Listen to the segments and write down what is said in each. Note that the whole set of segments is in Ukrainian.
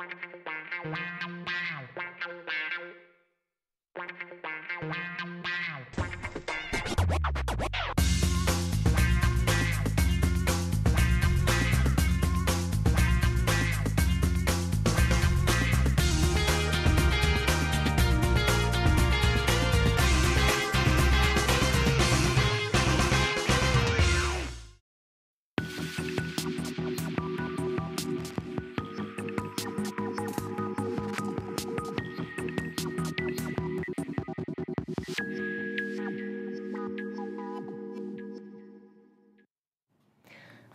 wow wow wow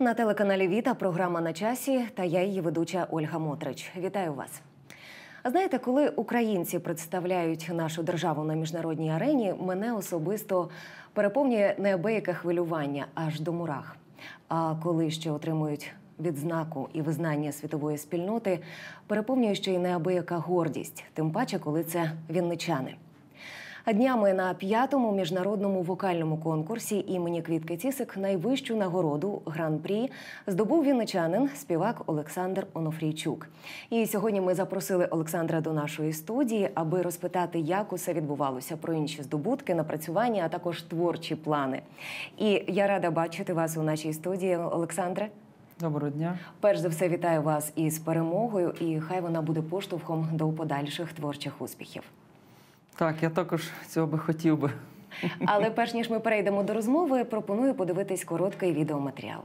На телеканалі Віта програма на часі та я її ведуча Ольга Мотрич. Вітаю вас. Знаєте, коли українці представляють нашу державу на міжнародній арені, мене особисто переповнює неабияке хвилювання аж до мурах. А коли ще отримують відзнаку і визнання світової спільноти, переповнює ще й неабияка гордість, тим паче, коли це вінничани. Днями на п'ятому міжнародному вокальному конкурсі імені Квітки Цісик найвищу нагороду гран-прі здобув вінничанин, співак Олександр Онофрійчук. І сьогодні ми запросили Олександра до нашої студії, аби розпитати, як усе відбувалося про інші здобутки, напрацювання, а також творчі плани. І я рада бачити вас у нашій студії, Олександре. Доброго дня. Перш за все, вітаю вас із перемогою, і хай вона буде поштовхом до подальших творчих успіхів. Так, я також цього би хотів би. Але перш ніж ми перейдемо до розмови, пропоную подивитись короткий відеоматеріал.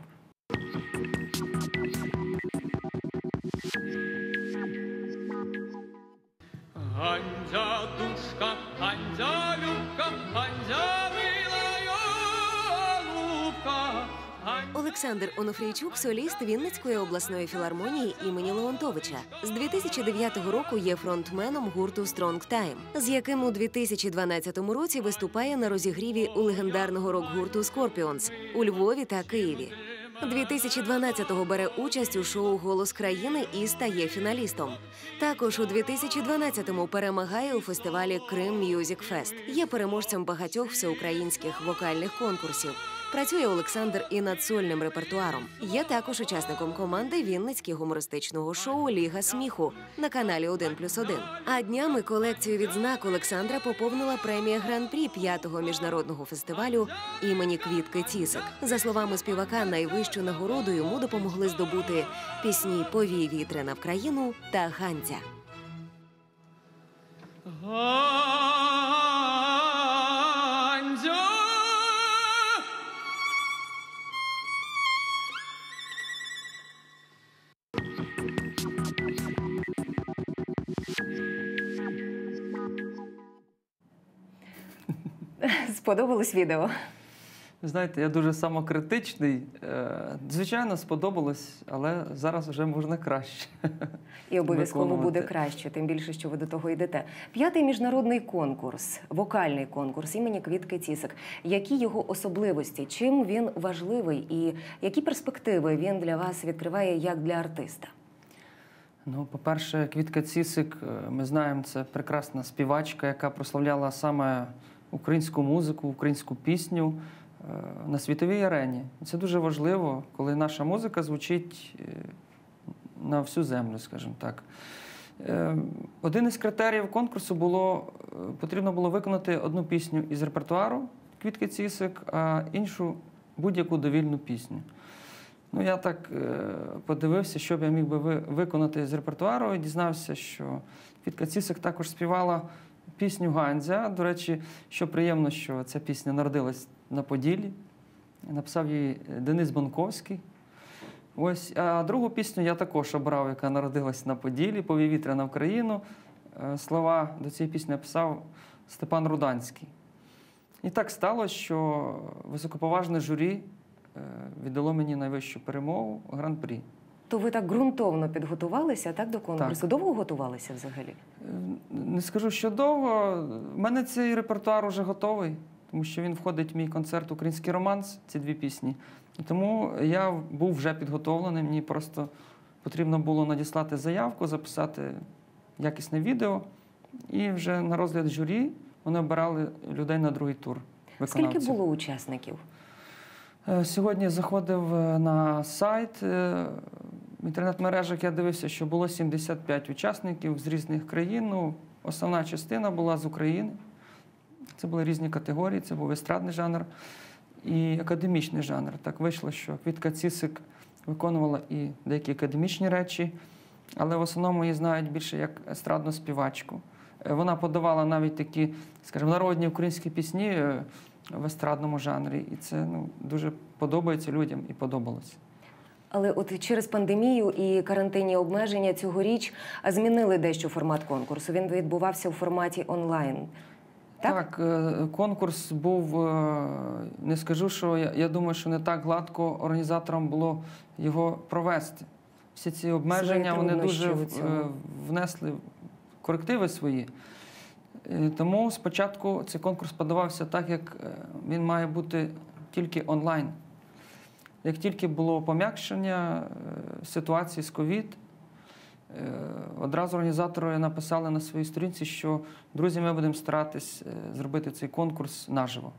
Ганзя душка, Ганзя любка, Ганзя Олександр Онофрійчук, соліст Вінницької обласної філармонії імені Леонтовича. З 2009 року є фронтменом гурту Strong Time, з яким у 2012 році виступає на розігріві у легендарного рок-гурту Scorpions у Львові та Києві. 2012-го бере участь у шоу Голос країни і стає фіналістом. Також у 2012-му перемагає у фестивалі Крим Music Fest. Є переможцем багатьох всеукраїнських вокальних конкурсів. Працює Олександр і над сольним репертуаром. Є також учасником команди Вінницького гумористичного шоу Ліга сміху на каналі 1 плюс 1. А днями колекцію відзнак Олександра поповнила премія гран-прі п'ятого міжнародного фестивалю імені Квітки Цісик. За словами співака, найвищу нагороду йому допомогли здобути пісні Повій вітри на Вкраїну та Ганця. Сподобалось відео. Знаєте, я дуже самокритичний. Е, Звичайно, сподобалось, але зараз вже можна краще. І обов'язково буде краще, тим більше, що ви до того йдете. П'ятий міжнародний конкурс, вокальний конкурс імені Квітки Цісик. Які його особливості? Чим він важливий і які перспективи він для вас відкриває як для артиста? Ну, по-перше, Квітка Цісик, е, ми знаємо, це прекрасна співачка, яка прославляла саме українську музику, українську пісню е, на світовій арені. Це дуже важливо, коли наша музика звучить е, на всю землю, скажімо так. Е, Один із критеріїв конкурсу було потрібно було виконати одну пісню із репертуару Квітки Цісик, а іншу будь-яку довільну пісню. Ну, я так подивився, що б я міг би ви- виконати з репертуару, і дізнався, що Квітка Цісик також співала пісню Ганзя. До речі, що приємно, що ця пісня народилась на Поділлі. Написав її Денис Бонковський. Ось, а другу пісню я також обрав, яка народилась на Поділлі, «Повій вітра на Україну. Е, Слова до цієї пісні написав Степан Руданський. І так сталося, що високоповажне журі е, віддало мені найвищу перемогу гран-прі. То ви так ґрунтовно підготувалися так до конкурсу? Так. Довго готувалися взагалі? Е, Не скажу, що довго. У мене цей репертуар уже готовий, тому що він входить в мій концерт Український романс, ці дві пісні. Тому я був вже підготовлений. Мені просто потрібно було надіслати заявку, записати якісне відео. І вже на розгляд журі вони обирали людей на другий тур. виконавців. Скільки було учасників? Е, Сьогодні заходив е, на сайт. В інтернет-мережах я дивився, що було 75 учасників з різних країн. Ну, основна частина була з України. Це були різні категорії, це був естрадний жанр і академічний жанр. Так вийшло, що Квітка Цісик виконувала і деякі академічні речі, але в основному її знають більше як естрадну співачку. Е, Вона подавала навіть такі, скажімо, народні українські пісні е, в естрадному жанрі, і це ну, дуже подобається людям і подобалося. Але от через пандемію і карантинні обмеження цьогоріч змінили дещо формат конкурсу. Він відбувався у форматі онлайн. Так? Так, е, конкурс був, е, не скажу, що я, думаю, що не так гладко організаторам було його провести. Всі ці обмеження вони дуже е, внесли корективи свої. Тому спочатку цей конкурс подавався так, як він має бути тільки онлайн. Як тільки було пом'якшення е, ситуації з ковід, е, одразу організатори написали на своїй сторінці, що друзі, ми будемо старатись е, зробити цей конкурс наживо.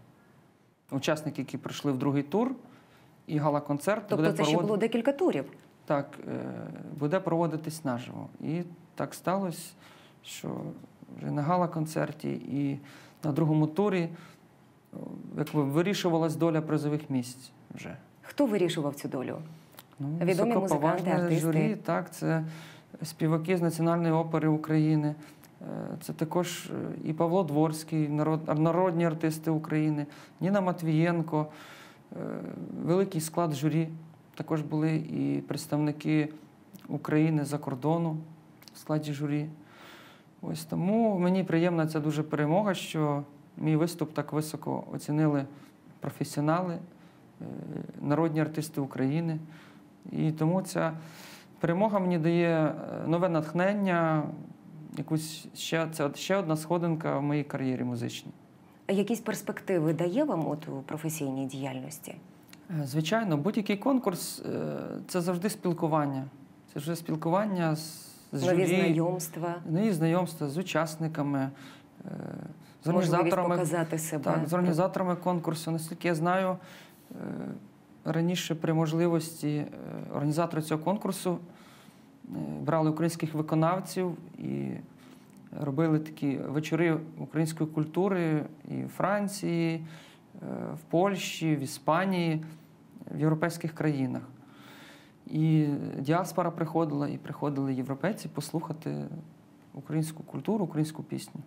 Учасники, які прийшли в другий тур, і гала-концерт Тобто буде це ще було декілька турів. так, буде проводитись наживо. І так сталося, що вже на гала-концерті і на другому турі якби вирішувалась доля призових місць вже. Хто вирішував цю долю? Ну, Відомі музиканти, артисти? журі, так, це співаки з Національної опери України. Е, Це також е, і Павло Дворський, народ, народні артисти України, Ніна Матвієнко, е, великий склад журі. Також були і представники України за кордону в складі журі. Ось тому мені приємна ця дуже перемога, що мій виступ так високо оцінили професіонали, е, народні артисти України. І тому ця перемога мені дає е, нове натхнення, якусь ще, це ще одна сходинка в моїй кар'єрі музичній. А Якісь перспективи дає вам от у професійній діяльності? Е, Звичайно, будь-який конкурс е, це завжди спілкування. Це вже спілкування з, з Нові журі, знайомства, нові знайомства з учасниками, е, з організаторами показати себе. Так, з організаторами конкурсу. Наскільки я знаю, е, раніше при можливості е, організатори цього конкурсу е, брали українських виконавців і робили такі вечори української культури і в Франції, е, в Польщі, в Іспанії, в європейських країнах. І діаспора приходила, і приходили європейці послухати українську культуру, українську пісню.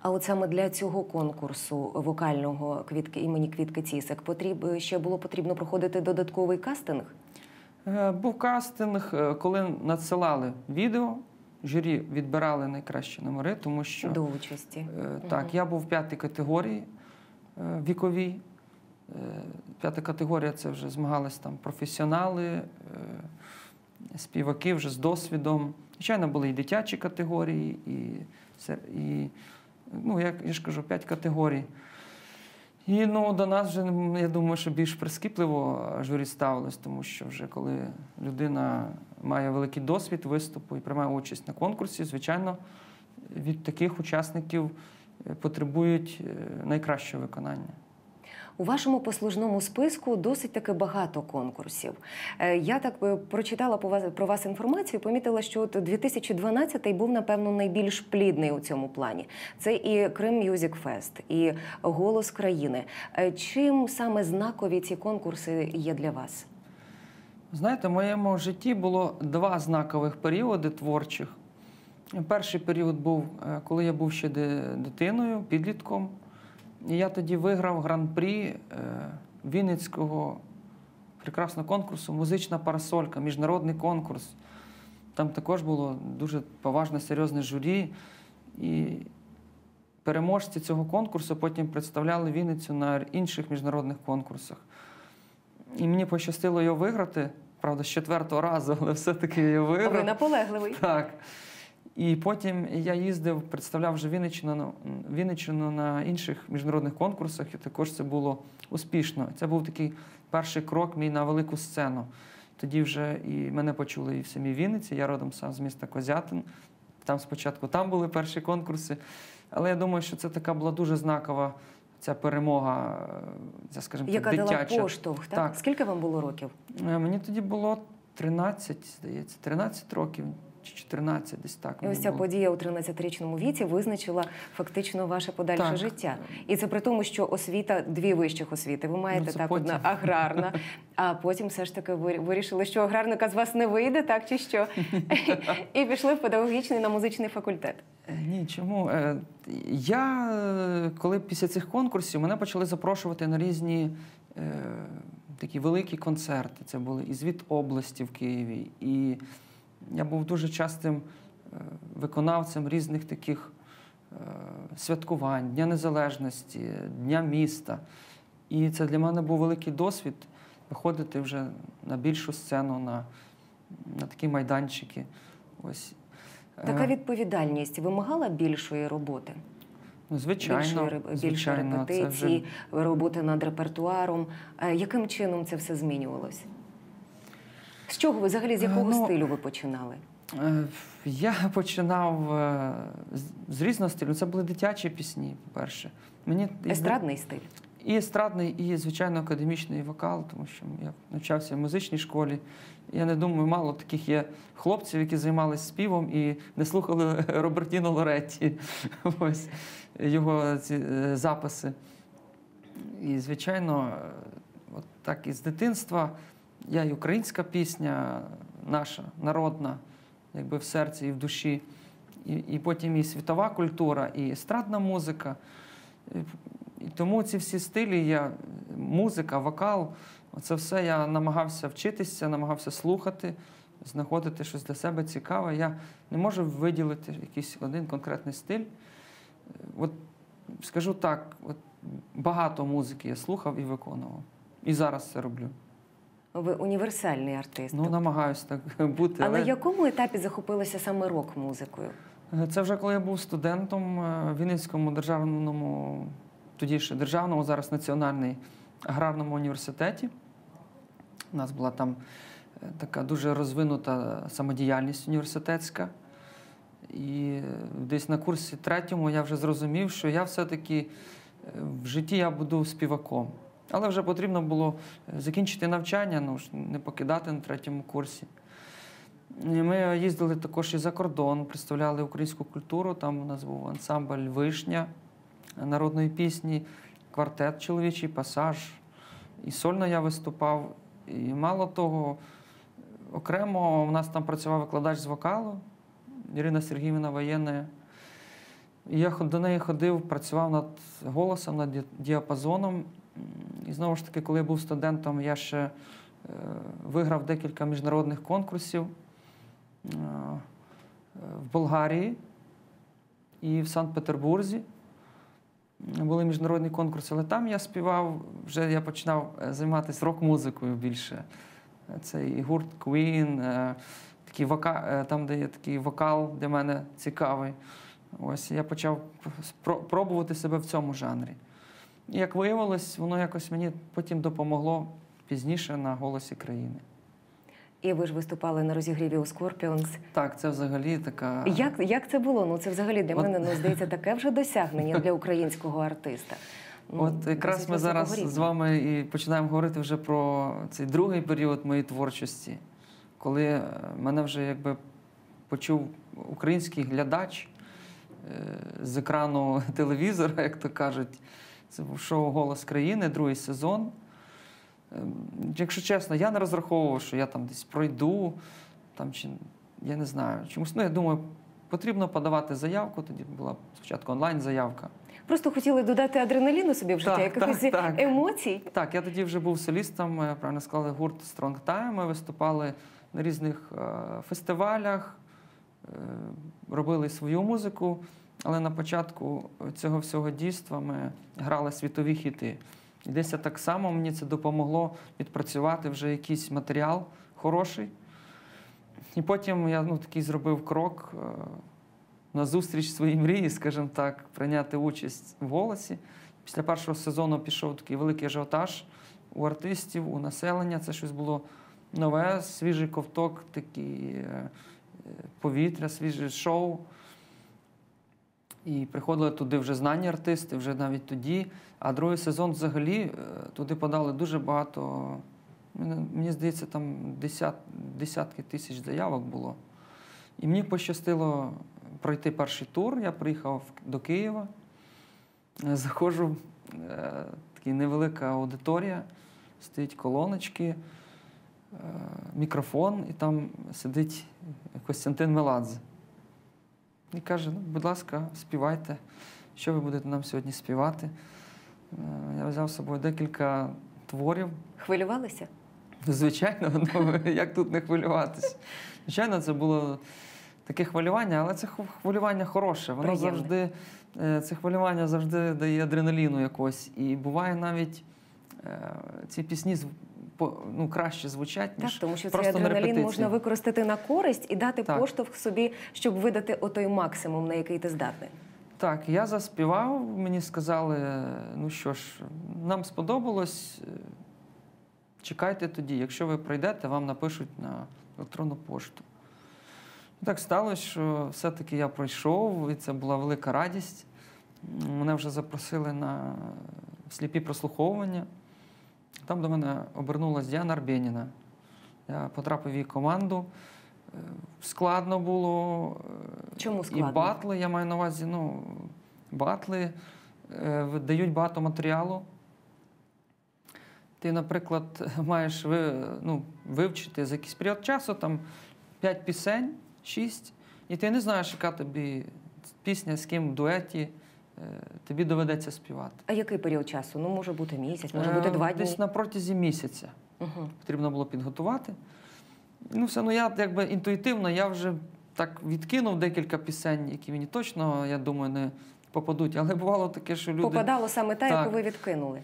А от саме для цього конкурсу вокального квітки імені Квітки Цісик потріб ще було потрібно проходити додатковий кастинг. Е, Був кастинг, е, коли надсилали відео, журі відбирали найкращі номери, тому що до участі. е, так, я був в п'ятій категорії віковій. П'ята категорія це вже змагались там професіонали, співаки вже з досвідом. Звичайно, були і дитячі категорії, і, це- і ну, як я ж кажу, п'ять категорій. І ну, до нас вже, я думаю, що більш прискіпливо журі ставилось, тому що вже коли людина має великий досвід виступу і приймає участь на конкурсі, звичайно, від таких учасників е, потребують е, найкращого виконання. У вашому послужному списку досить таки багато конкурсів. Е, Я так е, прочитала про вас інформацію, помітила, що от 2012 був, напевно, найбільш плідний у цьому плані. Це і Крим Мюзик Фест, і Голос країни. Е, Чим саме знакові ці конкурси є для вас? Знаєте, в моєму житті було два знакових періоди творчих. Перший період був, коли я був ще дитиною, підлітком. І я тоді виграв гран-прі е, Вінницького прекрасного конкурсу Музична парасолька, міжнародний конкурс. Там також було дуже поважне, серйозне журі. І переможці цього конкурсу потім представляли Вінницю на інших міжнародних конкурсах. І мені пощастило його виграти. Правда, з четвертого разу, але все-таки я його виграв. Ви наполегливий. Так. І потім я їздив, представляв вже Вінниччину, Вінниччину на інших міжнародних конкурсах, і також це було успішно. Це був такий перший крок мій на велику сцену. Тоді вже і мене почули і в самій Вінниці, я родом сам з міста Козятин. Там спочатку там були перші конкурси. Але я думаю, що це така була дуже знакова ця перемога, е, ця, скажімо, так, Яка дитяча. дала поштовх, так? Так. Скільки вам було років? Е, Мені тоді було 13, здається, 13 років чи 14, десь так. І ось ця було. подія у 13-річному віці визначила фактично ваше подальше Так. життя. І це при тому, що освіта, дві вищих освіти. Ви маєте Ну, так потім. одна аграрна, а потім все ж таки ви вирішили, що аграрника з вас не вийде, так чи що? І пішли в педагогічний на музичний факультет. Е, Ні, чому? Е, Я, коли після цих конкурсів мене почали запрошувати на різні е, такі великі концерти. Це були і звіт області в Києві. І я був дуже частим е, виконавцем різних таких е, святкувань, Дня Незалежності, Дня міста. І це для мене був великий досвід виходити вже на більшу сцену, на, на такі майданчики. Ось. Така Е, відповідальність вимагала більшої роботи, Ну, звичайно, більшої, більшої репетиції, вже роботи над репертуаром. Яким чином це все змінювалося? З чого ви взагалі з Е, якого ну, стилю ви починали? Е, Я починав е, з- різного стилю. Це були дитячі пісні, по-перше. Мені і- Естрадний стиль. і естрадний, і звичайно академічний вокал, тому що я навчався в музичній школі. Я не думаю, мало таких є хлопців, які займалися співом і не слухали Робертіно Лоретті. Ось його ці е, записи. І, звичайно, е, от так і з дитинства я і українська пісня, наша народна, якби в серці і в душі. І, і потім і світова культура, і естрадна музика. І, тому ці всі стилі, я, музика, вокал, це все я намагався вчитися, намагався слухати, знаходити щось для себе цікаве. Я не можу виділити якийсь один конкретний стиль. От скажу так, от багато музики я слухав і виконував. І зараз це роблю. Ви універсальний артист. Ну, намагаюся так бути. а на якому етапі захопилися саме рок-музикою? Це вже коли я був студентом е, в Вінницькому державному, тоді ще державному, зараз національний аграрному університеті. У нас була там е, така дуже розвинута самодіяльність університетська. І е, десь на курсі третьому я вже зрозумів, що я все-таки е, в житті я буду співаком. Але вже потрібно було е, закінчити навчання, ну не покидати на третьому курсі. Ми їздили також і за кордон, представляли українську культуру. Там у нас був ансамбль Вишня народної пісні, квартет чоловічий пасаж. І сольно я виступав. І мало того, окремо у нас там працював викладач з вокалу Ірина Сергіївна воєнна. Я до неї ходив, працював над голосом, над діапазоном. І знову ж таки, коли я був студентом, я ще е, виграв декілька міжнародних конкурсів е, в Болгарії і в Санкт-Петербурзі. Були міжнародні конкурси, але там я співав, вже я починав е, займатися рок-музикою більше. Це і гурт Queen, такий вока, там, де є такий вокал для мене цікавий. Ось я почав пробувати себе в цьому жанрі. Як виявилось, воно якось мені потім допомогло пізніше на голосі країни. І ви ж виступали на розігріві у Scorpions. Так, це взагалі така. Як, як це було? Ну це взагалі для От- мене ну, здається таке вже досягнення для українського артиста. Ну, От якраз ми зараз з вами і починаємо говорити вже про цей другий період моєї творчості, коли е, мене вже якби почув український глядач е, з екрану телевізора, як то кажуть. Це був шоу Голос країни, другий сезон. Ем, Якщо чесно, я не розраховував, що я там десь пройду, там чи я не знаю. Чомусь, ну я думаю, потрібно подавати заявку. Тоді була спочатку онлайн-заявка. Просто хотіли додати адреналіну собі в життя, Так, якихось так, так. емоцій. Так, я тоді вже був солістом, е, правильно сказали, гурт Strong Time. Ми виступали на різних е, фестивалях, е, робили свою музику, але на початку цього всього дійства ми грали світові хіти. І десь так само мені це допомогло відпрацювати вже якийсь матеріал хороший. І потім я ну, такий зробив крок е, на зустріч своїй мрії, скажімо так, прийняти участь в голосі. Після першого сезону пішов такий великий ажіотаж у артистів, у населення. Це щось було нове, свіжий ковток, такий е, повітря, свіже шоу. І приходили туди вже знані артисти, вже навіть тоді. А другий сезон взагалі е, туди подали дуже багато Мені здається, там десят, десятки тисяч заявок було. І мені пощастило пройти перший тур. Я приїхав до Києва. Е, Заходжу, е, така невелика аудиторія, стоять колоночки, мікрофон, і там сидить Костянтин Меладзе. І каже: ну, будь ласка, співайте. Що ви будете нам сьогодні співати? Е, Я взяв з собою декілька творів. Хвилювалися? Звичайно, ну як тут не хвилюватись? Звичайно, це було таке хвилювання, але це хвилювання хороше. Воно Приємне. завжди, е, це хвилювання завжди дає адреналіну якось. І буває навіть е, ці пісні ну, краще звучать, Так, тому що цей просто на адреналін можна використати на користь і дати Так. поштовх собі, щоб видати отой максимум, на який ти здатний. Так, я заспівав, мені сказали, ну що ж, нам сподобалось. Чекайте тоді, якщо ви пройдете, вам напишуть на електронну пошту. Так сталося, що все-таки я пройшов, і це була велика радість. Мене вже запросили на сліпі прослуховування. Там до мене обернулася Діана Арбєніна. Я потрапив в її команду. Е, Складно було. е, Чому і батли, я маю на увазі, ну, батли е, дають багато матеріалу. Ти, наприклад, маєш ви, ну, вивчити за якийсь період часу там 5 пісень, 6, і ти не знаєш, яка тобі пісня, з ким в дуеті, тобі доведеться співати. А який період часу? Ну, може бути місяць, може Е, бути два дні. Десь на протязі місяця Угу. потрібно було підготувати. Ну, все, ну я якби інтуїтивно, я вже так відкинув декілька пісень, які мені точно, я думаю, не попадуть. Але бувало таке, що люди. Попадало саме та, яку ви відкинули.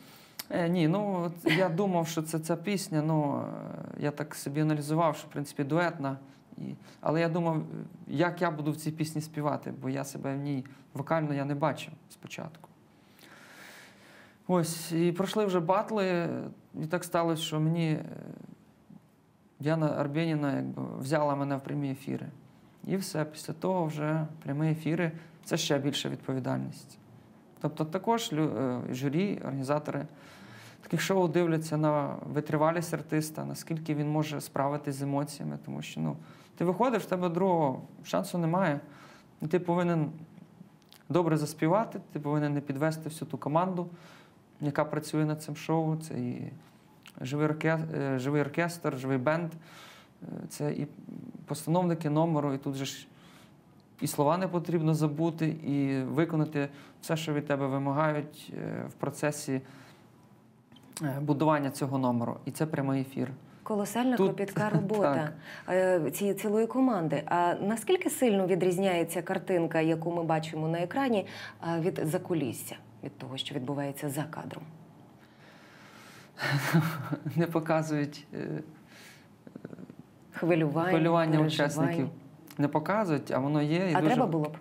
Е, ні, ну я думав, що це ця пісня. Ну е, я так собі аналізував, що в принципі дуетна. І... Але я думав, е, як я буду в цій пісні співати, бо я себе в ній вокально я не бачив спочатку. Ось, і пройшли вже батли, і так сталося, що мені е, Діана Арбєніна якби, взяла мене в прямі ефіри. І все, після того вже прямі ефіри це ще більша відповідальність. Тобто також е, журі, організатори таких шоу дивляться на витривалість артиста, наскільки він може справитись з емоціями, тому що ну, ти виходиш, в тебе другого шансу немає. Ти повинен добре заспівати, ти повинен не підвести всю ту команду, яка працює над цим шоу. Це і живий, орке... е, живий оркестр, живий бенд, е, це і постановники номеру, і тут же ж і слова не потрібно забути, і виконати все, що від тебе вимагають е, в процесі будування цього номеру. І це прямий ефір. Колосальна Тут- кропітка робота е, цієї цілої команди. А наскільки сильно відрізняється картинка, яку ми бачимо на екрані, від закулісся, від того, що відбувається за кадром? Не показують е, Хвилювання, хвилювання учасників. Не показують, а воно є. І А дуже... треба було б?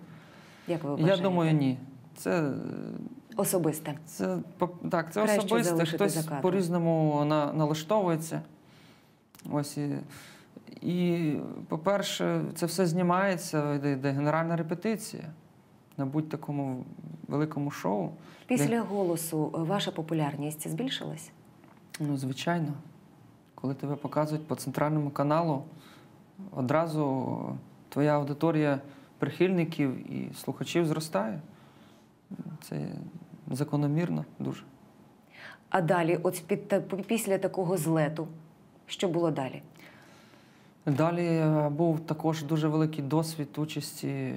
Як ви Я думаю, ні. Це, е, Особисте. це так, це Краще особисте. Хтось по-різному на, налаштовується. Ось і, і, по-перше, це все знімається, йде, йде генеральна репетиція на будь-такому великому шоу. Після голосу е, ваша популярність збільшилась? Ну, звичайно. Коли тебе показують по центральному каналу, одразу твоя аудиторія прихильників і слухачів зростає. Це закономірно дуже. А далі, от під, після такого злету, що було далі? Далі е, був також дуже великий досвід участі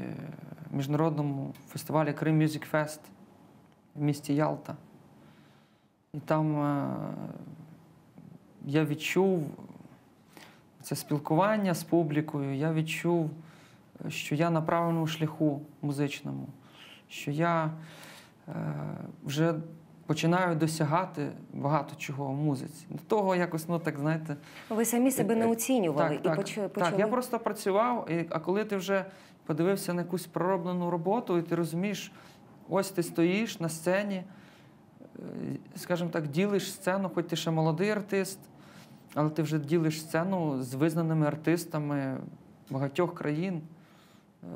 в міжнародному фестивалі Крим Music Fest в місті Ялта. І там е, я відчув це спілкування з публікою, я відчув, е, що я на правильному шляху музичному, що я вже починаю досягати багато чого в музиці. До того якось, ну так знаєте. Ви самі себе не Е, оцінювали так, і так, почали. Так, я просто працював, і, а коли ти вже подивився на якусь пророблену роботу, і ти розумієш, ось ти стоїш на сцені, е, скажімо так, ділиш сцену, хоч ти ще молодий артист, але ти вже ділиш сцену з визнаними артистами багатьох країн. Е,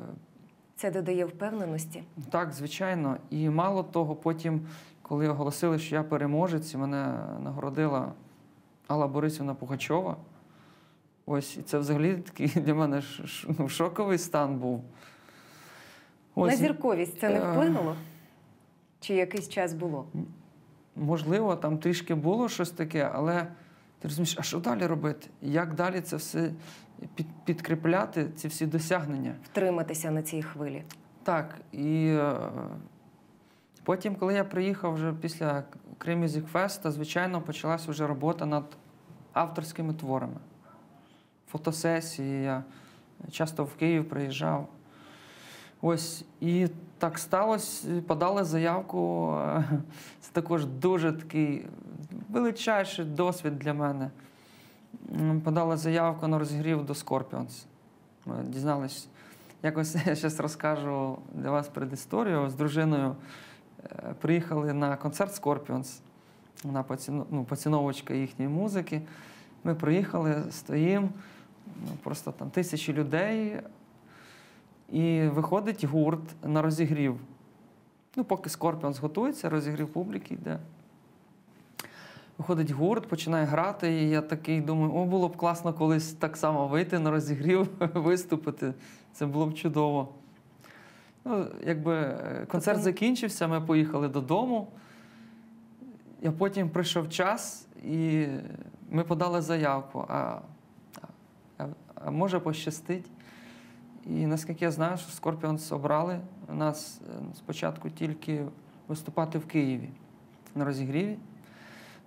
Це додає впевненості. Так, звичайно. І мало того, потім, коли оголосили, що я переможець, і мене нагородила Алла Борисівна Пугачова. Ось, і це взагалі такий для мене ну, шоковий стан був. На зірковість це не е, вплинуло? Чи якийсь час було? Можливо, там трішки було щось таке, але ти розумієш, а що далі робити? Як далі це все під, підкріпляти, ці всі досягнення? Втриматися на цій хвилі? Так, і е, потім, коли я приїхав вже після Крим Music Fest, звичайно, почалася вже робота над авторськими творами. Фотосесії, я часто в Київ приїжджав. Ось, і так сталося, подали заявку. Це також дуже такий величайший досвід для мене. Подали заявку на розігрів до Scorpions. Ми дізнались, якось я зараз розкажу для вас предісторію. З дружиною приїхали на концерт Scorpions. Вона поціну- ну, поціновочка їхньої музики. Ми приїхали, стоїмо, ну, просто там тисячі людей. І виходить гурт на розігрів. Ну, поки Скорпіон готується, розігрів публіки йде. Виходить гурт, починає грати, і я такий думаю, о, було б класно колись так само вийти на розігрів, виступити. Це було б чудово. Ну, якби е, концерт Тобто- закінчився, ми поїхали додому. А потім прийшов час, і ми подали заявку. А, а, а може пощастить. І наскільки я знаю, що Scorpions обрали нас е, спочатку тільки виступати в Києві на розігріві.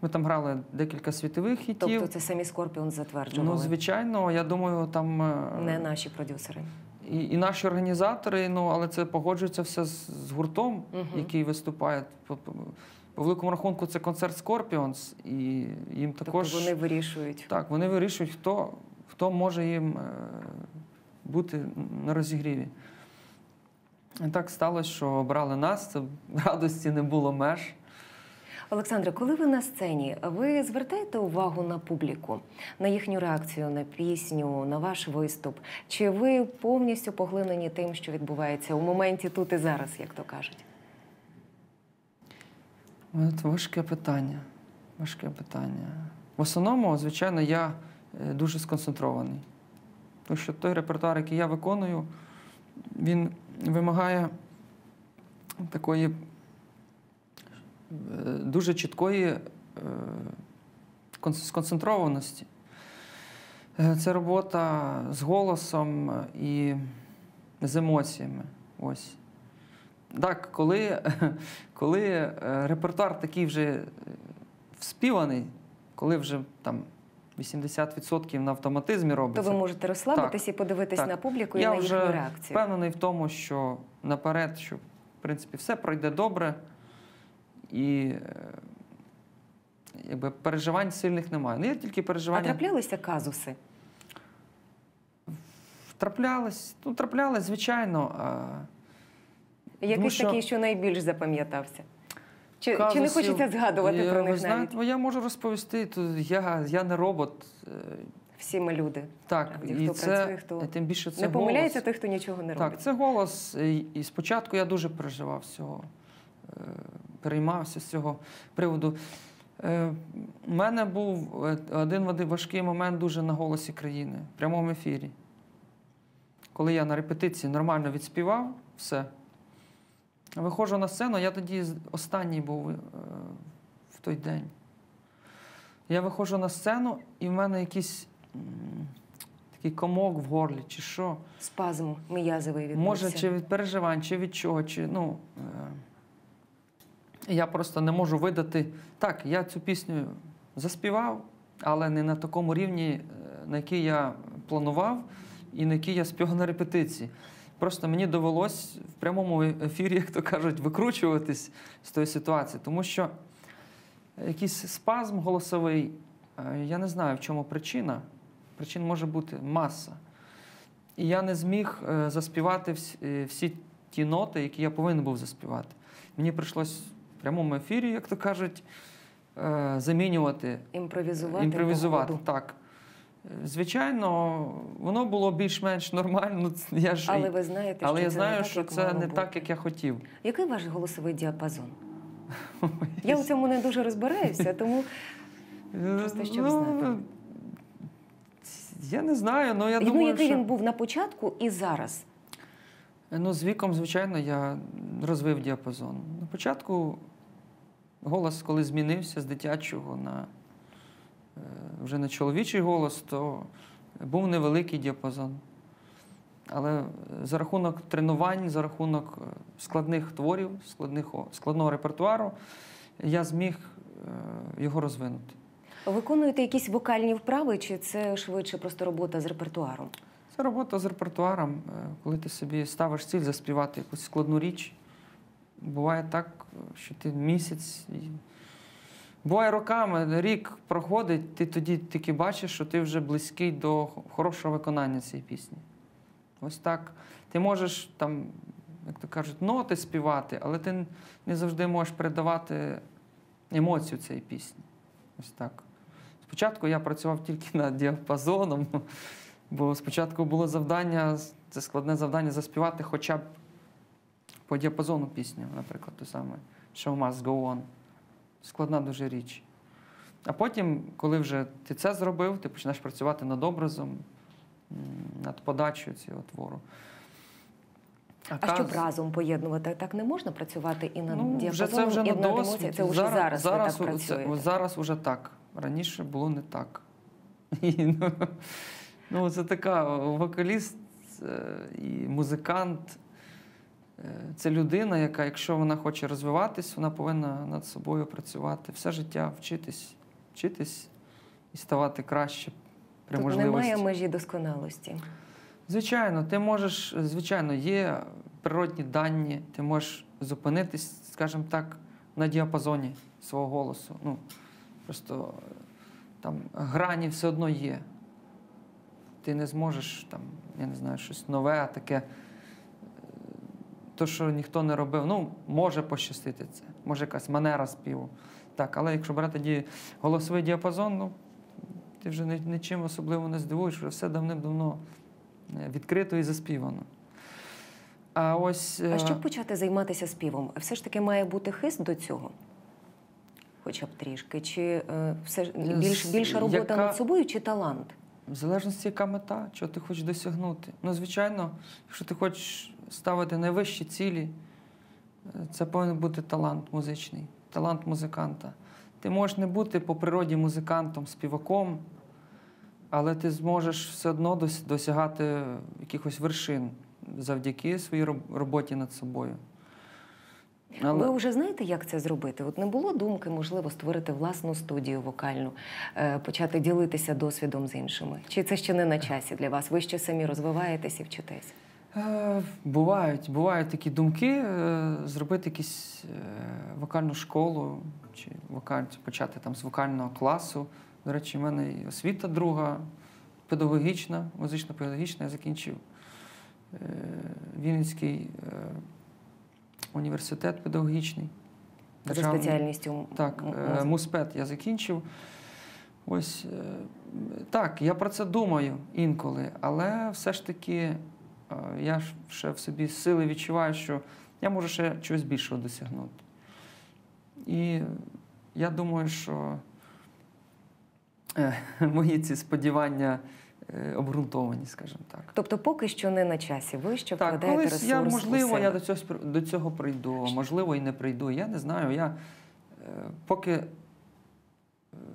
Ми там грали декілька світових хітів. Тобто це самі Скорпіон затверджували, ну, звичайно, я думаю, там е, не наші продюсери. І, і наші організатори, ну але це погоджується все з, з гуртом, Мгм. який виступає. По, по, по великому рахунку, це концерт Scorpions, і їм також Тобто вони вирішують. так, вони вирішують, хто, хто може їм е, бути на розігріві. І так сталося, що обрали нас, це радості не було меж. Олександре, коли ви на сцені, ви звертаєте увагу на публіку, на їхню реакцію на пісню, на ваш виступ? Чи ви повністю поглинені тим, що відбувається у моменті тут і зараз, як то кажуть? От важке питання. Важке питання. В основному, звичайно, я е, дуже сконцентрований. Тому що той репертуар, який я виконую, він вимагає такої дуже чіткої е, сконцентрованості. Е, Це робота з голосом і з емоціями. Ось. Так, коли, коли е, репертуар такий вже е, вспіваний, коли вже там 80% на автоматизмі То ви можете розслабитись і подивитись так. на публіку і я на їхню вже реакцію. впевнений в тому, що наперед, що в принципі все пройде добре, і е, якби переживань сильних немає. Ну, є тільки А траплялися казуси? Траплялись, ну, траплялись, звичайно. А... Якийсь що- такий, що найбільш запам'ятався? Чи, чи не хочеться згадувати е, про ви них знаєте, навіть? Я можу розповісти. Тут я, я не робот. е, Всі ми люди. Так, Правді, і хто це працює, хто тим більше це не помиляється той, хто нічого не робить. Так, це голос. І, і спочатку я дуже переживав цього, е, переймався з цього приводу. Е, У мене був е, один важкий момент дуже на голосі країни, в прямому ефірі. Коли я на репетиції нормально відспівав все, виходжу на сцену, я тоді останній був е, в той день. Я виходжу на сцену, і в мене якийсь такий комок в горлі, чи що. Спазм м'язовий відбувся. Може, чи від переживань, чи від чого, чи ну. Я просто не можу видати. Так, я цю пісню заспівав, але не на такому рівні, е, на який я планував і на який я співав на репетиції. Просто мені довелось в прямому ефірі, як то кажуть, викручуватись з тої ситуації, тому що якийсь спазм голосовий, е, я не знаю, в чому причина. Причин може бути маса. І я не зміг е, заспівати всі, ті ноти, які я повинен був заспівати. Мені прийшлось прямому ефірі, як то кажуть, е, замінювати, імпровізувати. імпровізувати. Так. Е, Звичайно, воно було більш-менш нормально. Я ж, Але ви знаєте, але що я це знаю, так, що як це не бути. так, як я хотів. Який ваш голосовий діапазон? Я у цьому не дуже розбираюся, тому Просто щоб Ну, знати. Я не знаю, але я ну, думаю, який що... він був на початку і зараз. Ну, з віком, звичайно, я розвив діапазон. На початку голос, коли змінився з дитячого на е, вже на чоловічий голос, то був невеликий діапазон. Але е, за рахунок тренувань, за рахунок е, складних творів, складних, складного репертуару, я зміг його розвинути. Виконуєте якісь вокальні вправи, чи це швидше просто робота з репертуаром? Це робота з репертуаром, коли ти собі ставиш ціль заспівати якусь складну річ. Буває так, що ти місяць. Буває роками, рік проходить, ти тоді тільки бачиш, що ти вже близький до хорошого виконання цієї пісні. Ось так. Ти можеш там, як то кажуть, ноти співати, але ти не завжди можеш передавати емоцію цієї пісні. Ось так. Спочатку я працював тільки над діапазоном. Бо спочатку було завдання, це складне завдання заспівати хоча б по діапазону пісню, наприклад, ту саме Show Must Go On. Складна дуже річ. А потім, коли вже ти це зробив, ти починаєш працювати над образом, над подачею цього твору. А каз- щоб разом поєднувати, так не можна працювати і над Ну, вже діапазоном, це вже і на над емоцією? досвіді. Це вже зараз, зараз, ви так це- зараз уже так. Раніше було не так. І, ну, ну, це така вокаліст е, і музикант. Е, Це людина, яка, якщо вона хоче розвиватись, вона повинна над собою працювати все життя, вчитись, вчитись і ставати краще при Тут можливості. немає межі досконалості. Звичайно, ти можеш, звичайно, є природні дані, ти можеш зупинитись, скажімо так, на діапазоні свого голосу. Ну, просто е, там грані все одно є. Ти не зможеш там, я не знаю, щось нове, таке, то, що ніхто не робив. Ну, може пощастити це, може якась манера співу. Так, але якщо брати ді... голосовий діапазон, ну, ти вже нічим особливо не здивуєш, вже все давним-давно е, відкрито і заспівано. А ось. А е, щоб почати займатися співом, все ж таки має бути хист до цього? Хоча б трішки, чи е, все ж більш, більша робота яка- над собою, чи талант? В залежності, яка мета, чого ти хочеш досягнути. Ну, звичайно, якщо ти хочеш ставити найвищі цілі, е, це повинен бути талант музичний, талант музиканта. Ти можеш не бути по природі музикантом, співаком, але ти зможеш все одно досягати якихось вершин завдяки своїй роботі над собою. Ви вже знаєте, як це зробити? От не було думки, можливо, створити власну студію вокальну, е, почати ділитися досвідом з іншими? Чи це ще не на часі для вас? Ви ще самі розвиваєтесь і вчитесь? Е, Бувають, бувають такі думки е, зробити якусь вокальну школу чи вокаль, почати там з вокального класу. До речі, в мене і освіта друга, педагогічна, музично-педагогічна. Я закінчив Вінницький університет педагогічний. За спеціальністю Так, е, муспет я закінчив. Ось е, так, я про це думаю інколи, але все ж таки е, я ще в собі сили відчуваю, що я можу ще чогось більшого досягнути. І я думаю, що мої ці сподівання обґрунтовані, скажімо так. Тобто, поки що не на часі. Ви ще Так, вкладаєте колись ресурс я, можливо, я до цього, до цього прийду, можливо, і не прийду. Я не знаю. Я е, поки е,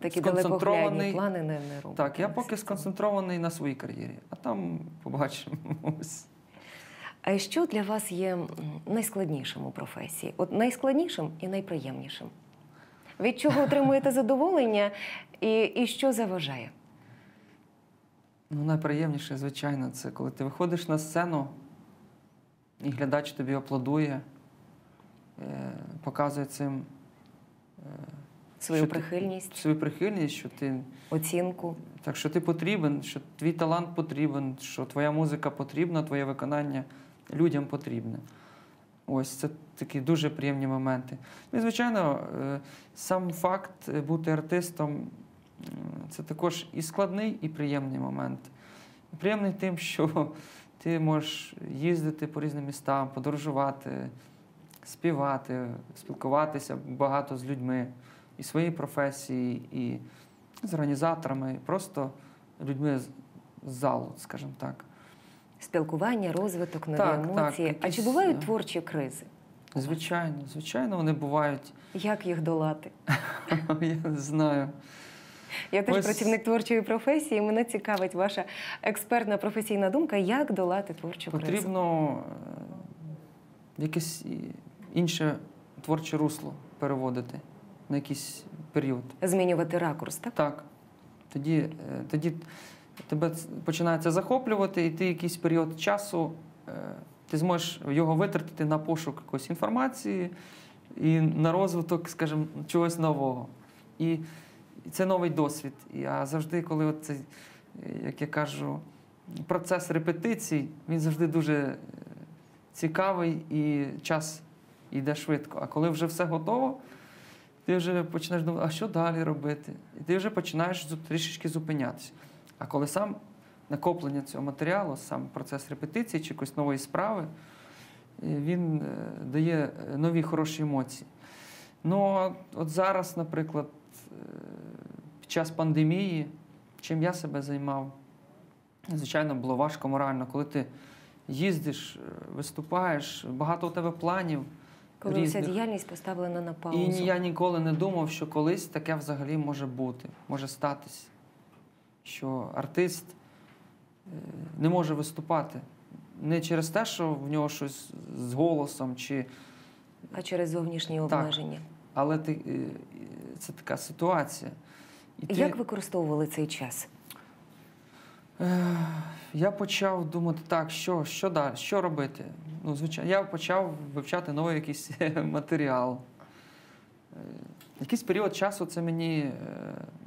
Такі сконцентрований. плани не, не робите. Так, я поки сконцентрований на своїй кар'єрі, а там побачимо. Ось. А що для вас є найскладнішим у професії? От найскладнішим і найприємнішим? Від чого отримуєте задоволення і, і що заважає? Ну, найприємніше, звичайно, це коли ти виходиш на сцену, і глядач тобі аплодує, е, показує цим е, Свою що ти- прихильність, свою прихильність, що ти оцінку? Так що ти потрібен, що твій талант потрібен, що твоя музика потрібна, твоє виконання людям потрібне. Ось це такі дуже приємні моменти. Ну і, звичайно, е, сам факт бути артистом це також і складний, і приємний момент. Приємний тим, що ти можеш їздити по різним містам, подорожувати, співати, спілкуватися багато з людьми і своєї професії, і з організаторами, і просто людьми з залу, скажімо так. Спілкування, розвиток, нові Так, так, емоції. а чи бувають е, творчі кризи? Звичайно, звичайно, вони бувають. Як їх долати? Я не знаю. Я теж Ось- працівник творчої професії. Мене цікавить ваша експертна професійна думка, як долати творчу кризу. Потрібно е, якесь інше творче русло переводити на якийсь період. Змінювати ракурс, так? Так. Тоді, е, тоді тебе ц- починає це захоплювати, і ти якийсь період часу е, ти зможеш його витратити на пошук якоїсь інформації і на розвиток, скажімо, чогось нового. І і це новий досвід. Я завжди, коли от цей, як я кажу, процес репетицій, він завжди дуже е, цікавий і час йде швидко. А коли вже все готово, ти вже починаєш думати, а що далі робити? І ти вже починаєш трішечки зупинятися. А коли сам накоплення цього матеріалу, сам процес репетиції чи якоїсь нової справи, е, він е, дає нові хороші емоції. Ну, от зараз, наприклад, під час пандемії, чим я себе займав, звичайно, було важко морально, коли ти їздиш, е, виступаєш, багато у тебе планів. Коли вся діяльність поставлена на паузу. І я ніколи не думав, що колись таке взагалі може бути, може статись. Що артист е, не може виступати. Не через те, що в нього щось з голосом, чи... А через зовнішні обмеження. але ти, е, це така ситуація. І ти- Як використовували цей час? Я почав думати, так, що, що що робити? Ну, звичайно, я почав вивчати новий якийсь матеріал. Е, Якийсь період часу це мені, е,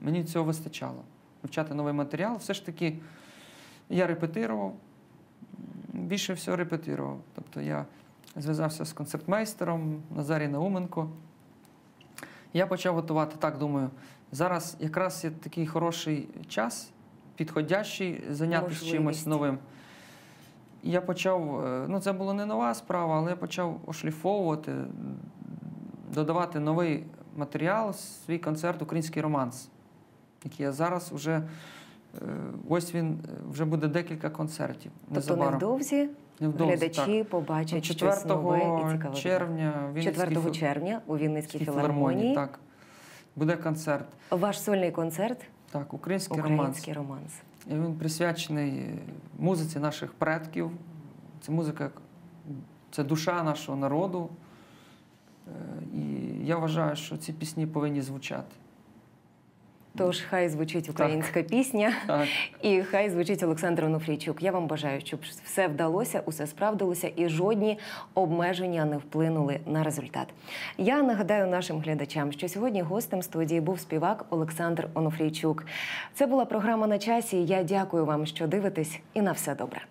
мені цього вистачало. Вивчати новий матеріал. Все ж таки, я репетирував, більше всього репетирував. Тобто я зв'язався з концертмейстером Назарій Науменко. Я почав готувати так, думаю, зараз якраз є такий хороший час, підходящий зайнятися чимось новим. І я почав, е, ну це була не нова справа, але я почав ошліфовувати, додавати новий матеріал, свій концерт Український романс, який я зараз вже. е, Ось він е, вже буде декілька концертів. Тобто незабаром. невдовзі Невдовзі, глядачі так. побачать Ну, щось нове і цікаве. червня Вінницькій 4 філ- червня у Вінницькій філармонії. Так. Буде концерт. Ваш сольний концерт Так, український романс. Український романс. І він присвячений е, музиці наших предків. Це музика, це душа нашого народу. Е, І я вважаю, що ці пісні повинні звучати. Тож хай звучить українська пісня, Так. і хай звучить Олександр Онуфрійчук. Я вам бажаю, щоб все вдалося, усе справдилося, і жодні обмеження не вплинули на результат. Я нагадаю нашим глядачам, що сьогодні гостем студії був співак Олександр Онуфрійчук. Це була програма на часі. Я дякую вам, що дивитесь, і на все добре.